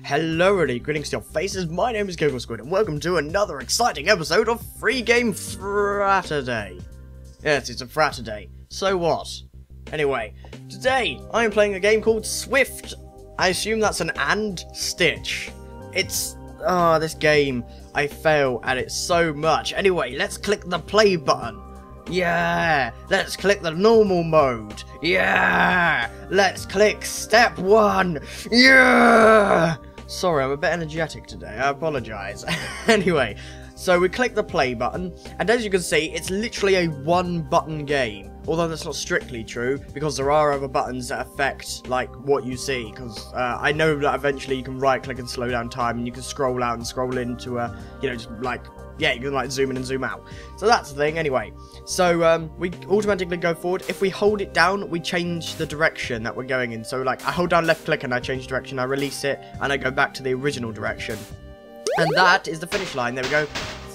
Hello, really, greetings to your faces. My name is GiggleSquid, and welcome to another exciting episode of Free Game Fraturday. Yes, it's a Fraturday. So what? Anyway, today I am playing a game called Swift. I assume that's an and stitch. It's oh, this game. I fail at it so much. Anyway, let's click the play button. Yeah, let's click the normal mode. Yeah, let's click step one. Yeah. Sorry, I'm a bit energetic today. I apologize. anyway, so we click the play button, and as you can see, it's literally a one button game. Although that's not strictly true, because there are other buttons that affect, like, what you see. Because uh, I know that eventually you can right click and slow down time, and you can scroll out and scroll into, a, you know, just like yeah, you can like zoom in and zoom out. So that's the thing. Anyway, so um, we automatically go forward. If we hold it down, we change the direction that we're going in. So like I hold down left click and I change direction. I release it and I go back to the original direction. And that is the finish line. There we go.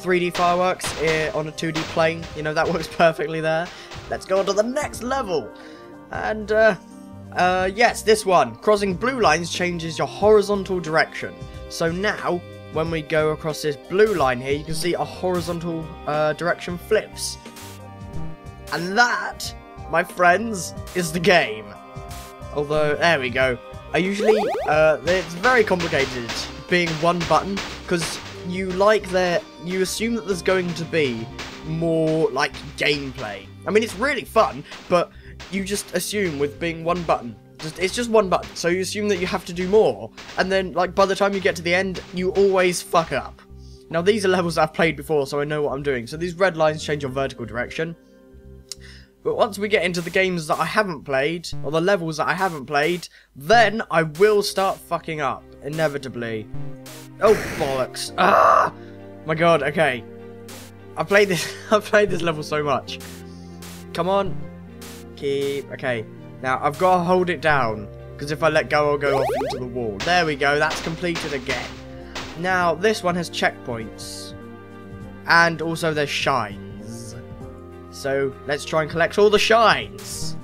3D fireworks eh, on a 2D plane. You know, that works perfectly there. Let's go on to the next level. And, uh, uh, yes, this one. Crossing blue lines changes your horizontal direction. So now, when we go across this blue line here, you can see a horizontal uh, direction flips. And that, my friends, is the game. Although, there we go. I usually, uh, it's very complicated being one button, because you like there, you assume that there's going to be more, like, gameplay. I mean, it's really fun, but you just assume with being one button, just, it's just one button, so you assume that you have to do more, and then, like, by the time you get to the end, you always fuck up. Now, these are levels I've played before, so I know what I'm doing. So these red lines change your vertical direction. But once we get into the games that I haven't played, or the levels that I haven't played, then I will start fucking up, inevitably. Oh, bollocks. Ah! My god, okay. I played this, I played this level so much. Come on. Keep, okay. Now, I've got to hold it down, because if I let go, I'll go off into the wall. There we go, that's completed again. Now, this one has checkpoints. And also there's shines. So, let's try and collect all the shines.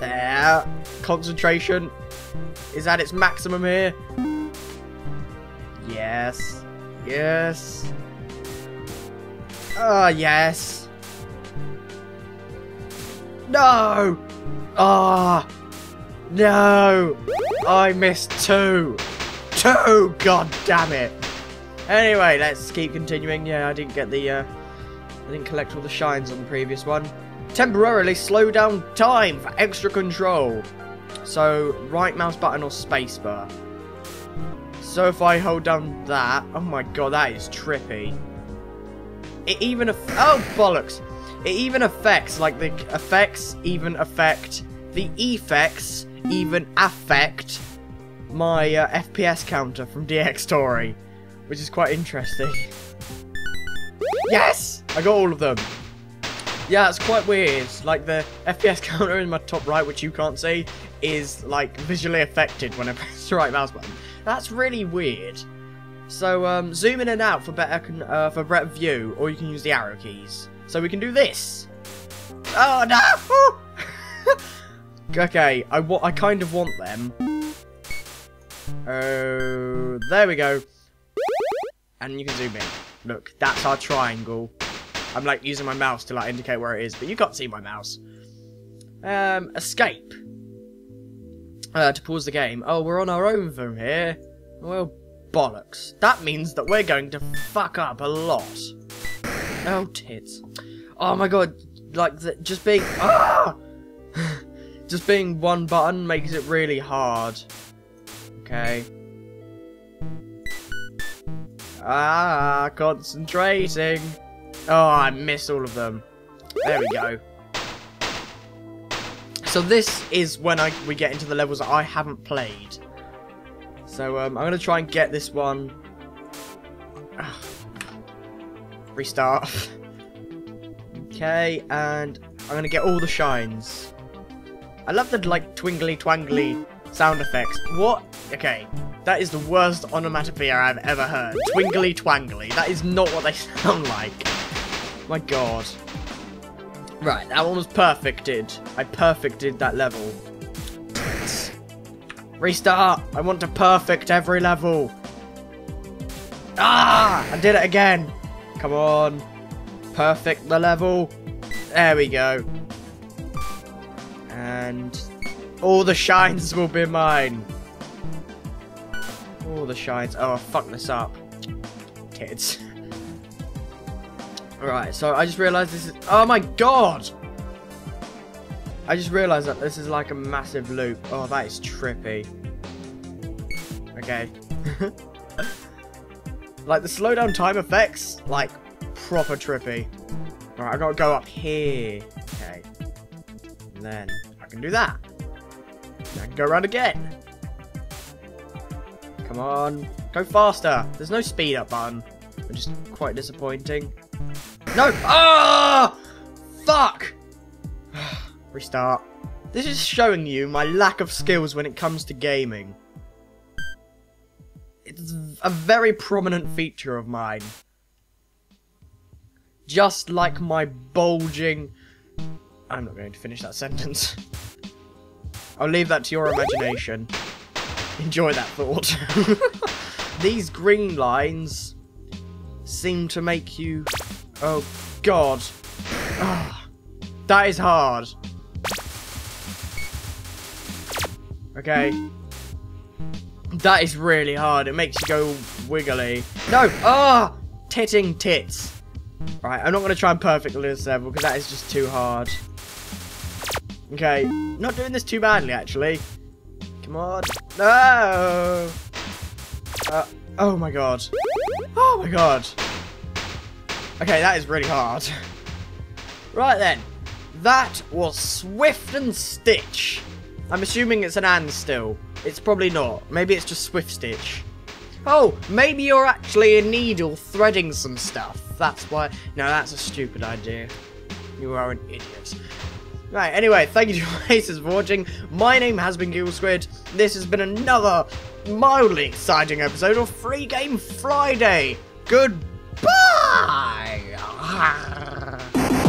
There. Concentration is at its maximum here. Yes. Yes. Ah, uh, yes. No! Ah! Oh, no! I missed two! Two! God damn it! Anyway, let's keep continuing. Yeah, I didn't get the, uh, I didn't collect all the shines on the previous one. Temporarily slow down time for extra control. So, right mouse button or spacebar. So if I hold down that, oh my god, that is trippy. It even, oh bollocks. It even affects, like the effects even affect, the effects even affect my uh, FPS counter from Dxtory, which is quite interesting. yes! I got all of them. Yeah, it's quite weird. Like, the FPS counter in my top right, which you can't see, is, like, visually affected when I press the right mouse button. That's really weird. So, um, zoom in and out for better, uh, for better view, or you can use the arrow keys. So we can do this. Oh, no! okay, I, I kind of want them. Oh, there we go. And you can zoom in. Look, that's our triangle. I'm like using my mouse to like indicate where it is, but you can't see my mouse. Um, escape. Uh, to pause the game. Oh, we're on our own from here. Well, bollocks. That means that we're going to fuck up a lot. Oh, tits. Oh my god, like, the, just being... Ah! just being one button makes it really hard. Okay. Ah, concentrating. Oh, I missed all of them. There we go. So this is when I we get into the levels that I haven't played. So um, I'm going to try and get this one. Restart. okay, and I'm to get all the shines. I love the like twingly twangly sound effects. What? Okay, that is the worst onomatopoeia I've ever heard. Twingly twangly. That is not what they sound like. My god. Right, that one was perfected. I perfected that level. Restart! I want to perfect every level. Ah! I did it again. Come on. Perfect the level. There we go. And all the shines will be mine. All the shines. Oh, I fucked this up. Kids. Alright, so I just realised this is... Oh my god! I just realised that this is like a massive loop. Oh, that is trippy. Okay. like, the slowdown time effects, like, proper trippy. Alright, I gotta go up here. Okay. And then I can do that. I can go around again. Come on. Go faster. There's no speed up button. Which is quite disappointing. No! Ah! Fuck! Restart. This is showing you my lack of skills when it comes to gaming. It's a very prominent feature of mine. Just like my bulging... I'm not going to finish that sentence. I'll leave that to your imagination. Enjoy that thought. These green lines seem to make you... Oh, God. That is hard. Okay. That is really hard. It makes you go wiggly. No! Ah! Oh, titting tits. Right, I'm not going to try and perfectly this level because that is just too hard. Okay, not doing this too badly actually. Come on. No! Uh, oh my god. Oh my god. Okay, that is really hard. Right then. That was Swift and Stitch. I'm assuming it's an and still. It's probably not. Maybe it's just Swift Stitch. Oh, maybe you're actually a needle threading some stuff. That's why... No, that's a stupid idea. You are an idiot. Right, anyway, thank you to faces for watching. My name has been GiggleSquid. This has been another mildly exciting episode of Free Game Friday. Goodbye!